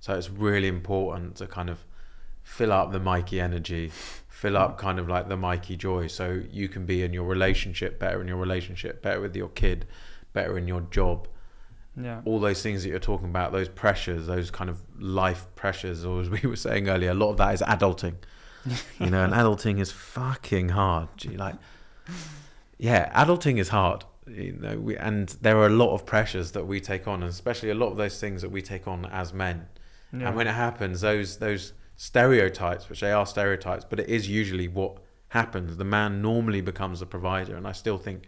So it's really important to kind of fill up the Mikey energy, fill up kind of like the Mikey joy, so you can be in your relationship better in your relationship, better with your kid, better in your job. yeah, All those things that you're talking about, those pressures, those kind of life pressures, or as we were saying earlier, a lot of that is adulting you know, and adulting is fucking hard. Gee, like, yeah, adulting is hard. You know, we, and there are a lot of pressures that we take on, and especially a lot of those things that we take on as men. yeah, And when it happens, those those stereotypes, which they are stereotypes, but it is usually what happens. The man normally becomes the provider, and I still think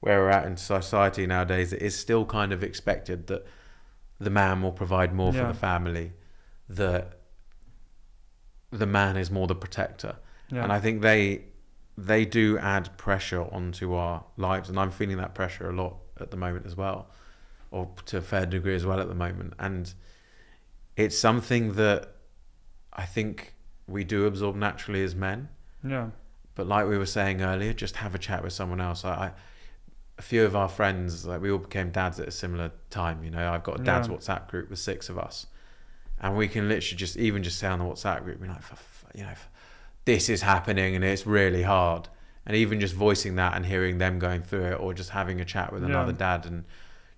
where we're at in society nowadays, it is still kind of expected that the man will provide more Yeah. for the family, that the man is more the protector, yeah, and I think they they do add pressure onto our lives, and I'm feeling that pressure a lot at the moment as well, or to a fair degree as well at the moment, and it's something that I think we do absorb naturally as men. yeah, But like we were saying earlier, just have a chat with someone else. I, I a few of our friends, like we all became dads at a similar time. You know, I've got a dad's Yeah. WhatsApp group with six of us, and we can literally just even just say on the WhatsApp group, be like, "F- f- you know, f- this is happening and it's really hard. And even just voicing that and hearing them going through it, or just having a chat with Yeah. another dad and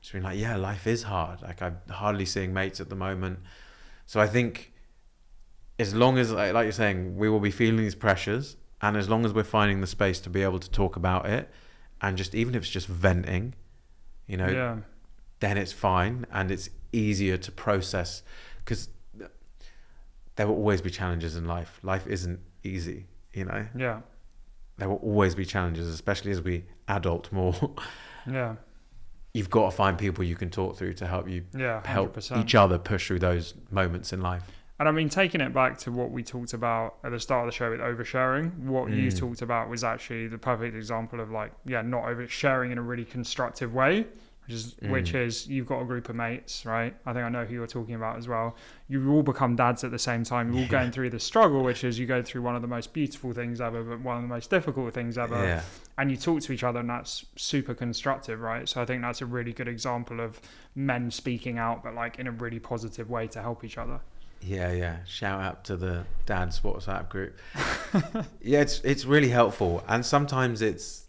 just being like, yeah, life is hard. Like I'm hardly seeing mates at the moment. So I think as long as, like you're saying, we will be feeling these pressures, and as long as we're finding the space to be able to talk about it, and just even if it's just venting, you know, yeah, then it's fine and it's easier to process because there will always be challenges in life. Life isn't easy, you know. yeah, There will always be challenges, especially as we adult more. yeah, You've got to find people you can talk through to help you yeah, help 100%. each other push through those moments in life. And I mean, taking it back to what we talked about at the start of the show with oversharing, what you Mm. talked about was actually the perfect example of like, yeah, not oversharing in a really constructive way, which is which Mm. is you've got a group of mates, right? I think I know who you're talking about as well. You all become dads at the same time. You're all going through the struggle, which is you go through one of the most beautiful things ever, but one of the most difficult things ever Yeah, and you talk to each other and that's super constructive right so i think that's a really good example of men speaking out but like in a really positive way to help each other yeah, yeah. Shout out to the dad's WhatsApp group. yeah, it's it's really helpful, and sometimes it's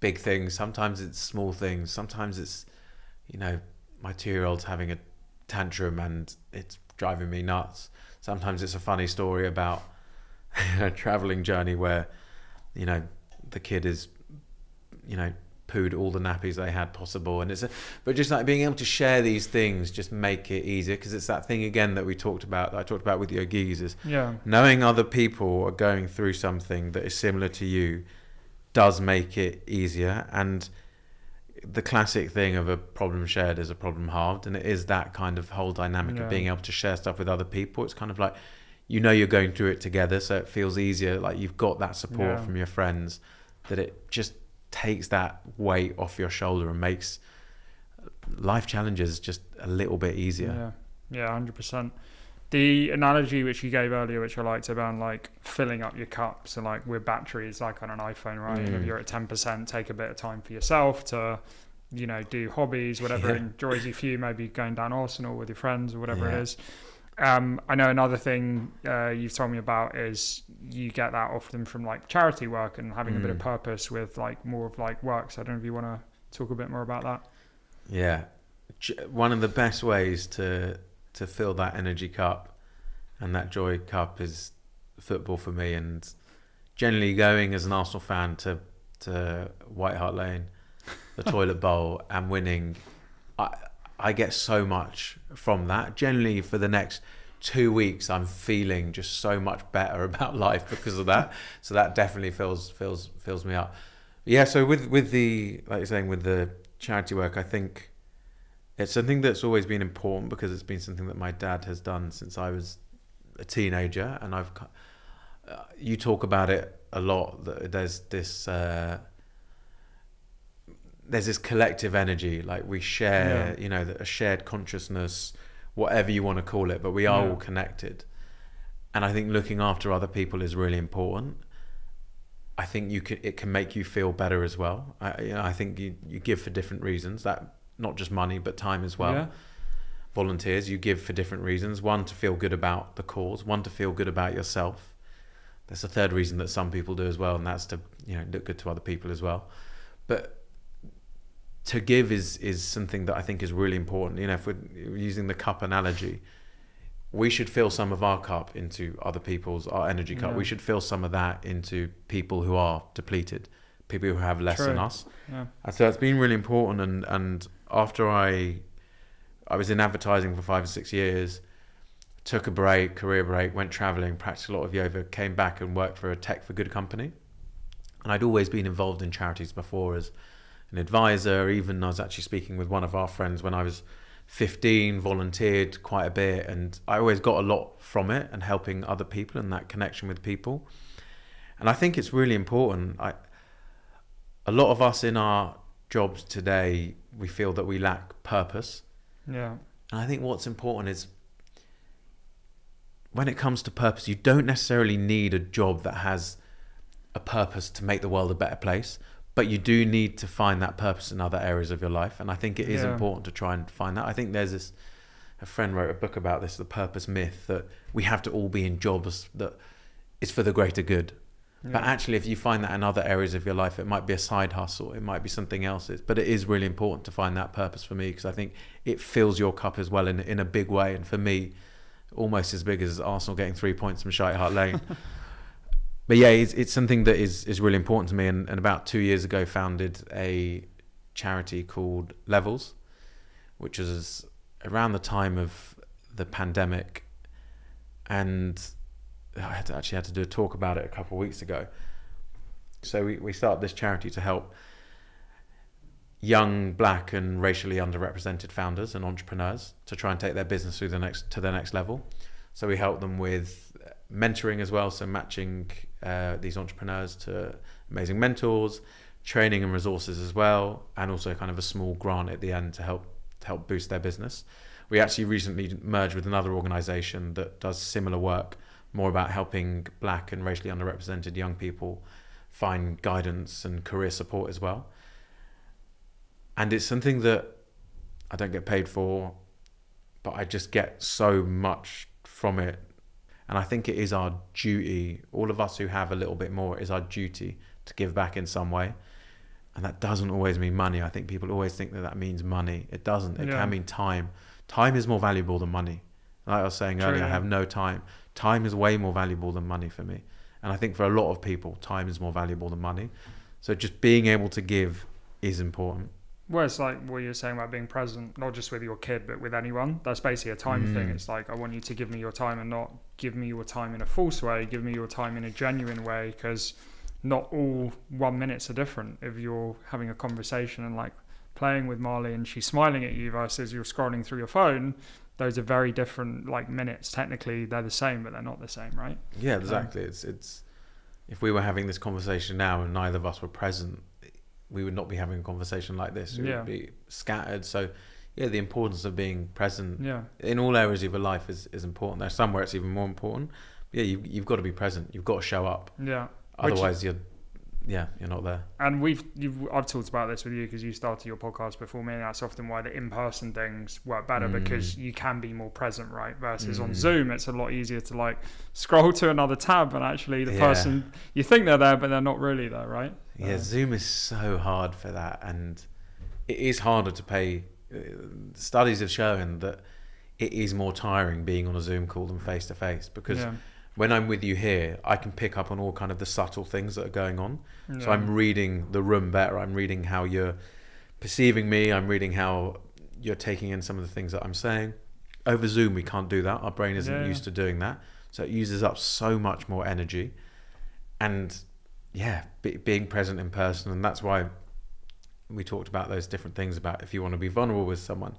big things, sometimes it's small things, sometimes it's you know my two year old's having a tantrum and it's driving me nuts. Sometimes it's a funny story about a traveling journey where you know the kid is you know pooed all the nappies they had possible and it's a, but just like being able to share these things just make it easier because it's that thing again that we talked about that I talked about with YoGeez is Yeah. knowing other people are going through something that is similar to you does make it easier and the classic thing of a problem shared is a problem halved and it is that kind of whole dynamic Yeah. of being able to share stuff with other people it's kind of like you know you're going through it together so it feels easier like you've got that support Yeah. from your friends that it just takes that weight off your shoulder and makes life challenges just a little bit easier Yeah, yeah, hundred percent. The analogy which you gave earlier, which I liked about like filling up your cup, so like with batteries, like on an iPhone, right? If Mm. you're at ten percent, take a bit of time for yourself to, you know, do hobbies, whatever Yeah. enjoys you for you. Maybe going down Arsenal with your friends or whatever Yeah. it is. Um, I know another thing uh, you've told me about is you get that often from like charity work and having a bit of Mm. purpose with like more of like work. So I don't know if you want to talk a bit more about that. Yeah, one of the best ways to to fill that energy cup and that joy cup is football for me, and generally going as an Arsenal fan to to White Hart Lane, the toilet bowl, and winning. I I get so much from that. Generally, for the next two weeks, I'm feeling just so much better about life because of that. so that definitely fills fills fills me up. Yeah. So with with the like you're saying with the charity work, I think it's something that's always been important because it's been something that my dad has done since I was a teenager, and I've. Uh, you talk about it a lot. That there's this. Uh, there's this collective energy, like we share, Yeah. you know, a shared consciousness, whatever you want to call it, but we are Yeah. all connected. And I think looking after other people is really important. I think you can, it can make you feel better as well. I, you know, I think you, you give for different reasons. That not just money, but time as well. Yeah. Volunteers you give for different reasons. One to feel good about the cause. One to feel good about yourself. There's a third reason that some people do as well, and that's to you know look good to other people as well. But to give is is something that I think is really important. You know, if we're using the cup analogy, we should fill some of our cup into other people's our energy cup. Yeah. We should fill some of that into people who are depleted, people who have less than us. Yeah. And so it's been really important. And and after I I was in advertising for five or six years, took a break, career break, went traveling, practiced a lot of yoga, came back and worked for a tech for good company. And I'd always been involved in charities before as an advisor. Even I was actually speaking with one of our friends when I was 15, volunteered quite a bit, and I always got a lot from it and helping other people and that connection with people. And I think it's really important. I, a lot of us in our jobs today, we feel that we lack purpose. Yeah. And I think what's important is when it comes to purpose, you don't necessarily need a job that has a purpose to make the world a better place, but you do need to find that purpose in other areas of your life. And I think it is Yeah. important to try and find that. I think there's this, a friend wrote a book about this, the purpose myth, that we have to all be in jobs that is for the greater good. But actually, if you find that in other areas of your life, it might be a side hustle, it might be something else. But it is really important to find that purpose for me because I think it fills your cup as well in in a big way. And for me, almost as big as Arsenal getting three points from Shite Hart Lane. but yeah, it's, it's something that is, is really important to me. And, and about two years ago, founded a charity called Levels, which was around the time of the pandemic. And I had to, actually had to do a talk about it a couple of weeks ago. So we, we started this charity to help young black and racially underrepresented founders and entrepreneurs to try and take their business through the next to the next level. So we help them with mentoring as well, so matching uh, these entrepreneurs to amazing mentors, training and resources as well, and also kind of a small grant at the end to help to help boost their business. We actually recently merged with another organization that does similar work, more about helping black and racially underrepresented young people find guidance and career support as well. And it's something that I don't get paid for, but I just get so much from it. And I think it is our duty, all of us who have a little bit more, is our duty to give back in some way. And that doesn't always mean money. I think people always think that that means money. It doesn't. It Yeah. can mean time. Time is more valuable than money. Like I was saying True, earlier, I have no time. Time is way more valuable than money for me. And I think for a lot of people, time is more valuable than money. So just being able to give is important. Well, it's like what you're saying about being present, not just with your kid, but with anyone. That's basically a time thing. Mm. It's like, I want you to give me your time and not give me your time in a false way, give me your time in a genuine way, because not all one minutes are different. If you're having a conversation and like playing with Marley and she's smiling at you versus you're scrolling through your phone, those are very different like minutes. Technically, they're the same, but they're not the same, right? Yeah, um, exactly. It's it's if we were having this conversation now and neither of us were present, we would not be having a conversation like this. It Yeah. would be scattered. So yeah, the importance of being present Yeah. in all areas of your life is, is important. There's somewhere it's even more important. But yeah, you you've got to be present. You've got to show up. Yeah. Which- Otherwise, you're yeah, you're not there. and we've you've, I've talked about this with you because you started your podcast before me, and that's often why the in-person things work better Mm. because you can be more present, right? Versus on Mm. Zoom, it's a lot easier to like scroll to another tab, and actually the Yeah. person you think they're there, but they're not really there, right? Yeah, Uh, Zoom is so hard for that, and it is harder to pay. uh, Studies have shown that it is more tiring being on a Zoom call than face to face because yeah. When I'm with you here, I can pick up on all kind of the subtle things that are going on. So I'm reading the room better. I'm reading how you're perceiving me. I'm reading how you're taking in some of the things that I'm saying. Over Zoom, we can't do that. Our brain isn't Yeah, yeah. used to doing that. So it uses up so much more energy. And yeah, be, being present in person. And that's why we talked about those different things about if you want to be vulnerable with someone,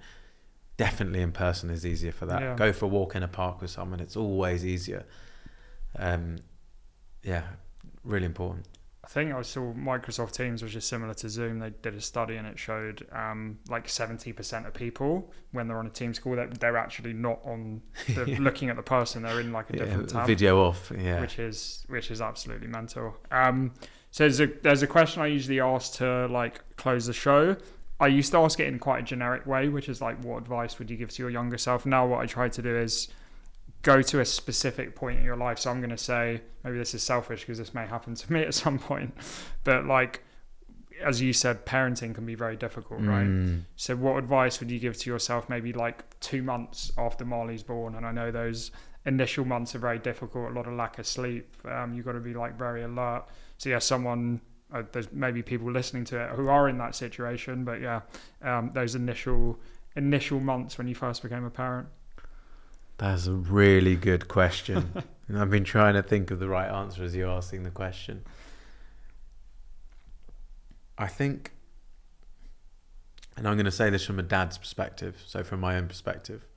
definitely in person is easier for that. Yeah. Go for a walk in a park with someone. It's always easier. Um, yeah, really important. I think I saw Microsoft Teams, which is similar to Zoom. They did a study and it showed um, like seventy percent of people when they're on a Teams call, they're, they're actually not on the, Yeah. looking at the person. They're in like a Yeah, different tab. video off. Yeah. which is which is absolutely mental. Um, so there's a there's a question I usually ask to like close the show. I used to ask it in quite a generic way, which is like, what advice would you give to your younger self? Now, what I try to do is go to a specific point in your life. So I'm going to say, maybe this is selfish because this may happen to me at some point, but like, as you said, parenting can be very difficult, right? Mm. So, what advice would you give to yourself maybe like two months after Marley's born? And I know those initial months are very difficult, a lot of lack of sleep. Um, you've got to be like very alert. So, yeah, someone, uh, there's maybe people listening to it who are in that situation, but yeah, um, those initial initial months when you first became a parent. That's a really good question. and I've been trying to think of the right answer as you're asking the question. I think, and I'm going to say this from a dad's perspective, so from my own perspective,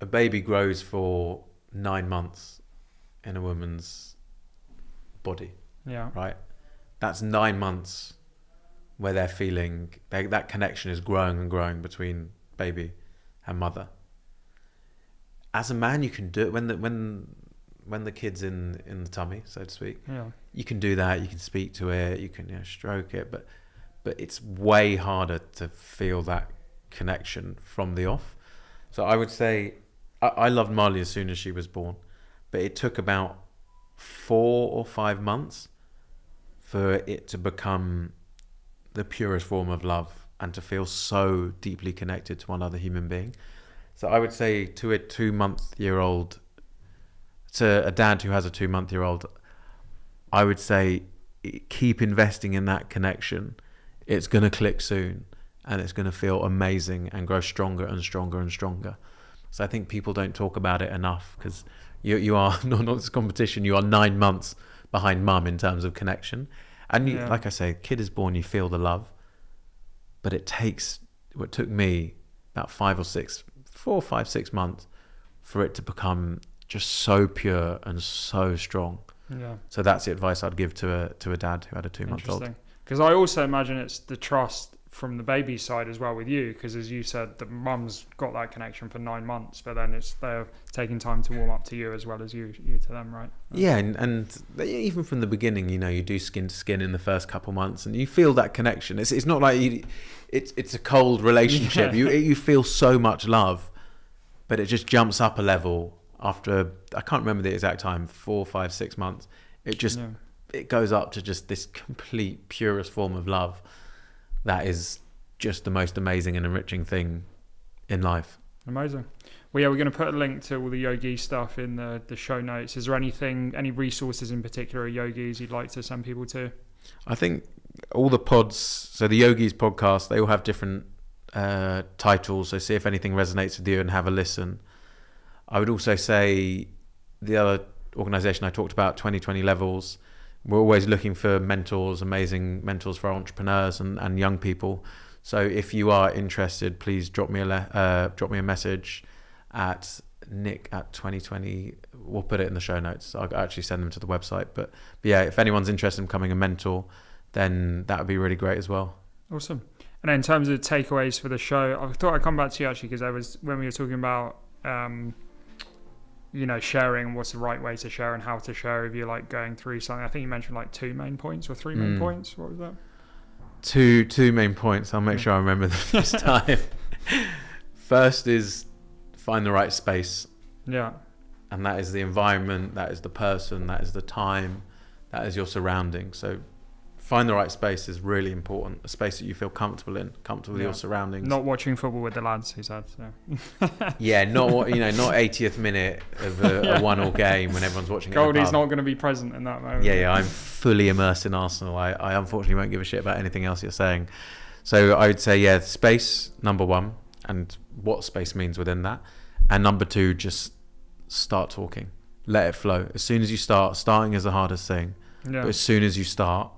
a baby grows for nine months in a woman's body, Yeah. right? That's nine months where they're feeling they, that connection is growing and growing between baby and mother. As a man, you can do it when the when when the kid's in in the tummy, so to speak. Yeah. You can do that. You can speak to it. You can you know, stroke it, but but it's way harder to feel that connection from the off. So I would say I, I loved Marley as soon as she was born, but it took about four or five months for it to become the purest form of love and to feel so deeply connected to one other human being. So I would say to a two month year old, to a dad who has a two month year old, I would say keep investing in that connection. It's going to click soon and it's going to feel amazing and grow stronger and stronger and stronger. So I think people don't talk about it enough because you, you are, not, not this competition, you are nine months behind mum in terms of connection. And you, Yeah. like I say, kid is born, you feel the love, but it takes, what took me about five or six, four, five, six months for it to become just so pure and so strong. Yeah. So that's the advice I'd give to a to a dad who had a two month old. Interesting. Because I also imagine it's the trust from the baby side as well with you. Because as you said, the mum's got that connection for nine months, but then it's they're taking time to warm up to you as well as you you to them, right? Yeah, and, and even from the beginning, you know, you do skin to skin in the first couple months, and you feel that connection. It's it's not like you, it's it's a cold relationship. Yeah. You you feel so much love, but it just jumps up a level after I can't remember the exact time, four, five, six months. It just yeah. it goes up to just this complete purest form of love that is just the most amazing and enriching thing in life. Amazing. Well, yeah, we're going to put a link to all the yogi stuff in the, the show notes. Is there anything, any resources in particular, or yogis you'd like to send people to? I think all the pods. So the YoGeez podcast, they all have different uh, titles. So see if anything resonates with you and have a listen. I would also say the other organization I talked about, 2020 Levels. We're always looking for mentors, amazing mentors for entrepreneurs and, and young people. So if you are interested, please drop me a le- uh, drop me a message at nick at 2020 we'll put it in the show notes i'll actually send them to the website but, but yeah if anyone's interested in becoming a mentor then that would be really great as well Awesome. And in terms of takeaways for the show, I thought I'd come back to you actually because I was when we were talking about, um, you know, sharing what's the right way to share and how to share if you're like going through something. I think you mentioned like two main points or three main Mm. points. What was that? two two main points i'll make Yeah. sure i remember them this time first is find the right space Yeah. and that is the environment that is the person that is the time that is your surroundings so find the right space is really important a space that you feel comfortable in comfortable with Yeah. your surroundings Not watching football with the lads, he said. So. yeah not what you know not 80th minute of a, Yeah. a one-all game when everyone's watching Goldie's not going to be present in that moment. Yeah, yeah, I'm fully immersed in Arsenal. I, I unfortunately won't give a shit about anything else you're saying. So I would say, yeah, space, number one, and what space means within that. And number two, just start talking. Let it flow. As soon as you start, starting is the hardest thing. Yeah. But as soon as you start,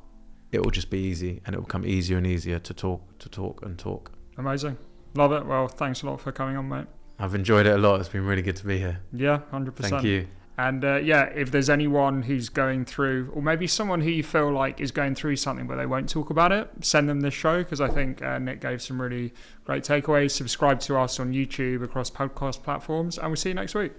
it will just be easy and it will come easier and easier to talk, to talk and talk. Amazing. Love it. Well, thanks a lot for coming on, mate. I've enjoyed it a lot. It's been really good to be here. Yeah, 100%. Thank you. And uh, yeah, if there's anyone who's going through, or maybe someone who you feel like is going through something but they won't talk about it, send them this show because I think uh, Nick gave some really great takeaways. Subscribe to us on YouTube across podcast platforms, and we'll see you next week.